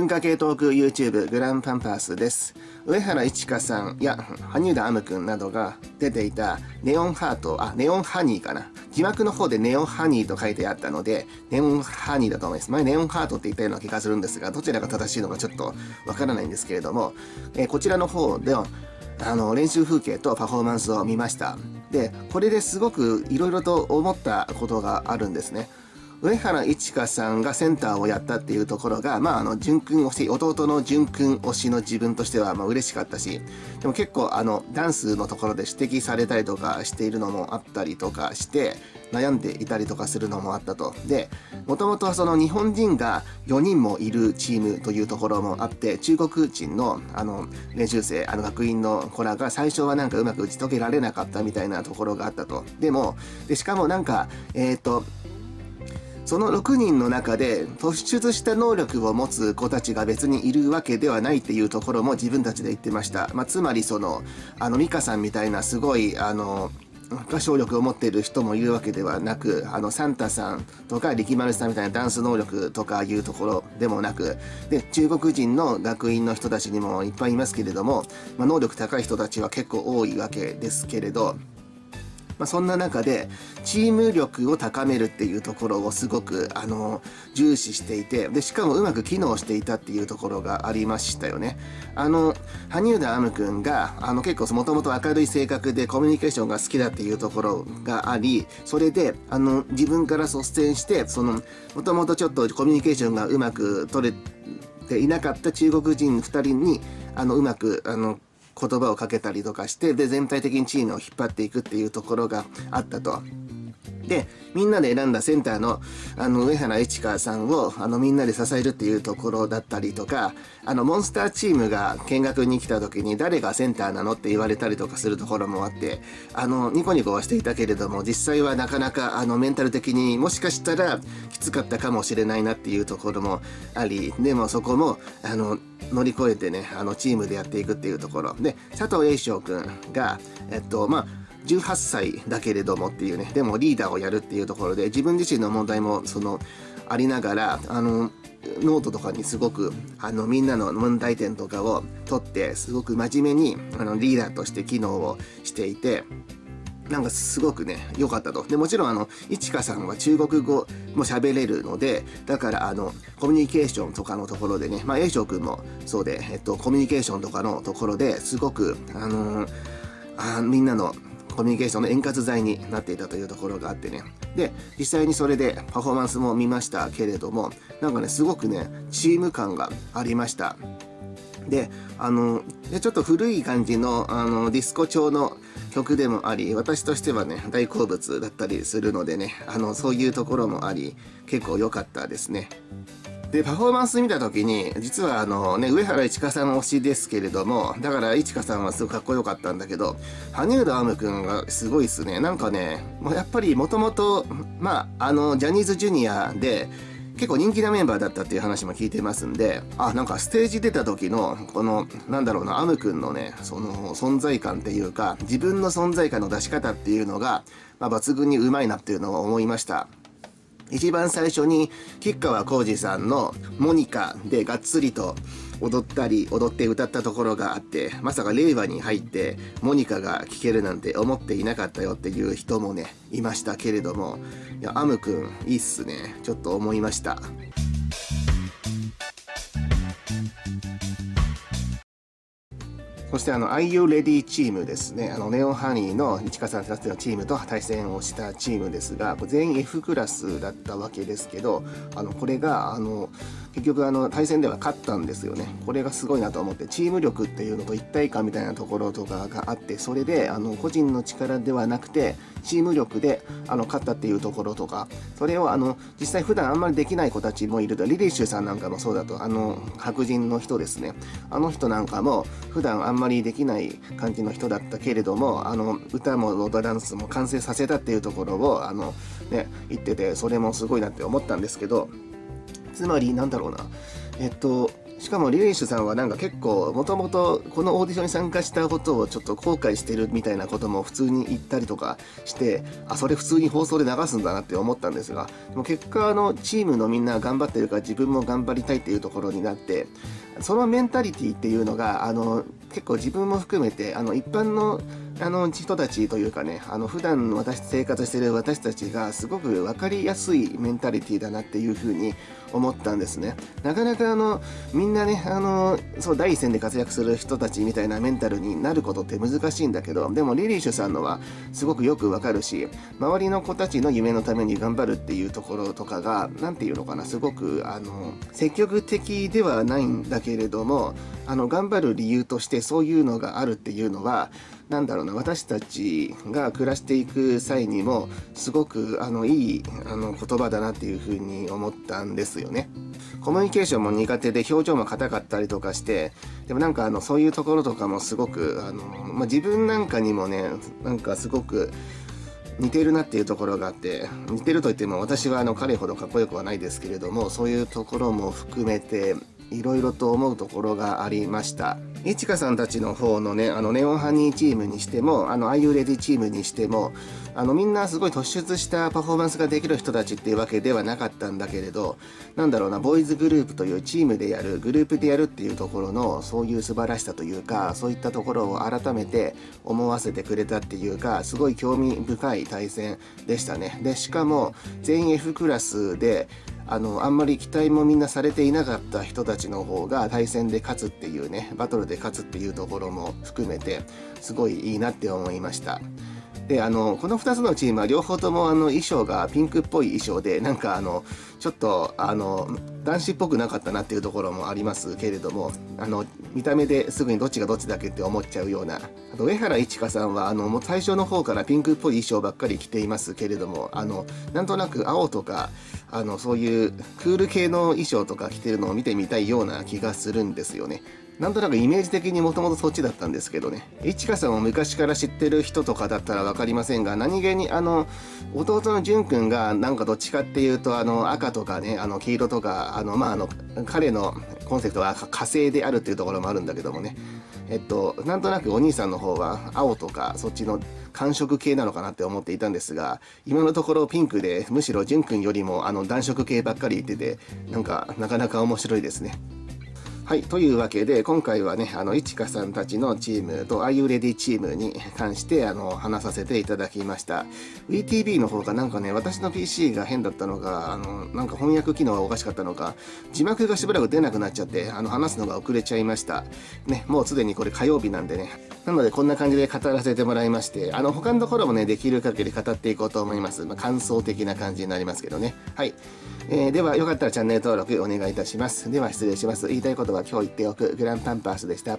文化系トーク YouTube グランパンパースです。上原一華さんや羽生田アム君などが出ていたネオンハートあネオンハニーかな。字幕の方でネオンハニーと書いてあったのでネオンハニーだと思います。前ネオンハートって言ったような気がするんですがどちらが正しいのかちょっとわからないんですけれども、えー、こちらの方ではあの練習風景とパフォーマンスを見ました。でこれですごくいろいろと思ったことがあるんですね。上原一華さんがセンターをやったっていうところが、まあ、あの、淳君推し、弟の淳君推しの自分としては、まあ、嬉しかったし、でも結構、あの、ダンスのところで指摘されたりとかしているのもあったりとかして、悩んでいたりとかするのもあったと。で、もともとはその日本人が4人もいるチームというところもあって、中国人のあの練習生、あの学院の子らが最初はなんかうまく打ち解けられなかったみたいなところがあったと。でも、でしかもなんか、えっ、ー、と、その6人の中で突出した能力を持つ子たちが別にいるわけではないっていうところも自分たちで言ってました。まあ、つまりその、あの、ミカさんみたいなすごい、あの、歌唱力を持っている人もいるわけではなく、あの、サンタさんとか力丸さんみたいなダンス能力とかいうところでもなく、で、中国人の学院の人たちにもいっぱいいますけれども、まあ、能力高い人たちは結構多いわけですけれど、まあ、そんな中でチーム力を高めるっていうところをすごくあの重視していてでしかもうまく機能していたっていうところがありましたよね。あの羽生田アム君があの結構もともと明るい性格でコミュニケーションが好きだっていうところがありそれであの自分から率先してそのもともとちょっとコミュニケーションがうまく取れていなかった中国人2人にあのうまくあの言葉をかけたりとかして、で、全体的にチームを引っ張っていくっていうところがあったと。で、みんなで選んだセンターの、あの、上原一華さんを、あの、みんなで支えるっていうところだったりとか、あの、モンスターチームが見学に来た時に誰がセンターなのって言われたりとかするところもあって、あの、ニコニコはしていたけれども、実際はなかなか、あの、メンタル的にもしかしたらきつかったかもしれないなっていうところもあり、でもそこも、あの、乗り越えてね、あの、チームでやっていくっていうところ。で、佐藤栄翔くんが、えっと、まあ、18歳だけれどもっていうね、でもリーダーをやるっていうところで、自分自身の問題も、その、ありながら、あの、ノートとかにすごく、あの、みんなの問題点とかを取って、すごく真面目に、あの、リーダーとして機能をしていて、なんかすごくね、良かったと。で、もちろんあの、いちかさんは中国語も喋れるので、だからあの、コミュニケーションとかのところでね、まあ、栄翔くんもそうで、えっと、コミュニケーションとかのところですごく、あのー、あみんなのコミュニケーションの円滑剤になっていたというところがあってね。で、実際にそれでパフォーマンスも見ましたけれども、なんかね、すごくね、チーム感がありました。で、あの、でちょっと古い感じの、あの、ディスコ調の曲でもあり、私としてはね、大好物だったりするのでね、あの、そういうところもあり、結構良かったですね。で、パフォーマンス見たときに、実はあのね、上原一華さん推しですけれども、だから一華さんはすごくかっこよかったんだけど、羽生田アムくんがすごいっすね。なんかね、もうやっぱりもともと、まあ、あの、ジャニーズジュニアで、結構人気なメンバーだったっていう話も聞いてますんで、あ、なんかステージ出た時の、この、なんだろうな、アムくんのね、その存在感っていうか、自分の存在感の出し方っていうのが、まあ、抜群にうまいなっていうのを思いました。一番最初に吉川浩司さんの「モニカ」でがっつりと踊ったり踊って歌ったところがあってまさか令和に入ってモニカが聴けるなんて思っていなかったよっていう人もねいましたけれどもいやアムくんいいっすねちょっと思いました。そしてあの、Are You Ready チームですね。あの、ネオンハニーの市川さんたちのチームと対戦をしたチームですが、全員 F クラスだったわけですけど、あの、これが、あの、結局あの対戦では勝ったんですよね。これがすごいなと思って、チーム力っていうのと一体感みたいなところとかがあって、それであの個人の力ではなくて、チーム力であの勝ったっていうところとか、それをあの実際普段あんまりできない子たちもいると、リリッシュさんなんかもそうだと、あの白人の人ですね。あの人なんかも普段あんまりまりできない感じの人だったけれども、あの歌もロードダンスも完成させたっていうところをあのね、言ってて、それもすごいなって思ったんですけど、つまりなんだろうな、えっと、しかもリリッシュさんはなんか結構もともとこのオーディションに参加したことをちょっと後悔してるみたいなことも普通に言ったりとかしてあそれ普通に放送で流すんだなって思ったんですがでも結果あのチームのみんな頑張ってるから自分も頑張りたいっていうところになってそのメンタリティっていうのがあの結構自分も含めてあの一般のあの人たちというかねあの普段私生活してる私たちがすごく分かりやすいメンタリティだなっていうふうに思ったんですね。なかなかあのみんなねあのそう第一線で活躍する人たちみたいなメンタルになることって難しいんだけどでもリリーシュさんのはすごくよくわかるし周りの子たちの夢のために頑張るっていうところとかが何て言うのかなすごくあの積極的ではないんだけれどもあの頑張る理由としてそういうのがあるっていうのはなんだろうな私たちが暮らしていく際にもすごくあのいいあの言葉だなっていうふうに思ったんですよね。コミュニケーションも苦手で表情も硬かったりとかしてでもなんかあのそういうところとかもすごくあの、まあ、自分なんかにもねなんかすごく似てるなっていうところがあって似てるといっても私はあの彼ほどかっこよくはないですけれどもそういうところも含めていろいろと思うところがありました。いちかさんたちの方のね、あのネオンハニーチームにしても、あの IU レディチームにしても、あのみんなすごい突出したパフォーマンスができる人たちっていうわけではなかったんだけれど、なんだろうな、ボーイズグループというチームでやる、グループでやるっていうところの、そういう素晴らしさというか、そういったところを改めて思わせてくれたっていうか、すごい興味深い対戦でしたね。で、しかも全員 F クラスで、あのあんまり期待もみんなされていなかった人たちの方が対戦で勝つっていうねバトルで勝つっていうところも含めてすごいいいなって思いました。であのこの2つのチームは両方ともあの衣装がピンクっぽい衣装でなんかあのちょっとあの男子っぽくなかったなっていうところもありますけれどもあの見た目ですぐにどっちがどっちだっけって思っちゃうようなあと上原一花さんはあのもう最初の方からピンクっぽい衣装ばっかり着ていますけれどもあのなんとなく青とかあのそういうクール系の衣装とか着てるのを見てみたいような気がするんですよね。なんとなくイメージ的にもともとそっちだったんですけどね。いちかさんを昔から知ってる人とかだったら分かりませんが、何気にあの、弟の淳くんがなんかどっちかっていうと、あの、赤とかね、あの、黄色とか、あの、まあ、あの、彼のコンセプトは火星であるっていうところもあるんだけどもね。えっと、なんとなくお兄さんの方は青とかそっちの寒色系なのかなって思っていたんですが、今のところピンクでむしろ淳くんよりもあの暖色系ばっかり言ってて、なんかなかなか面白いですね。はい。というわけで、今回はね、あの、いちかさんたちのチームと Are You Ready チームに関して、あの、話させていただきました。WeTV の方がなんかね、私の PC が変だったのが、あの、なんか翻訳機能がおかしかったのか、字幕がしばらく出なくなっちゃって、あの、話すのが遅れちゃいました。ね、もうすでにこれ火曜日なんでね。なので、こんな感じで語らせてもらいまして、あの、他のところもね、できる限り語っていこうと思います。まあ、感想的な感じになりますけどね。はい。えー、では、よかったらチャンネル登録お願いいたします。では、失礼します。言いたいことはは今日言っておくグランパンパースでした。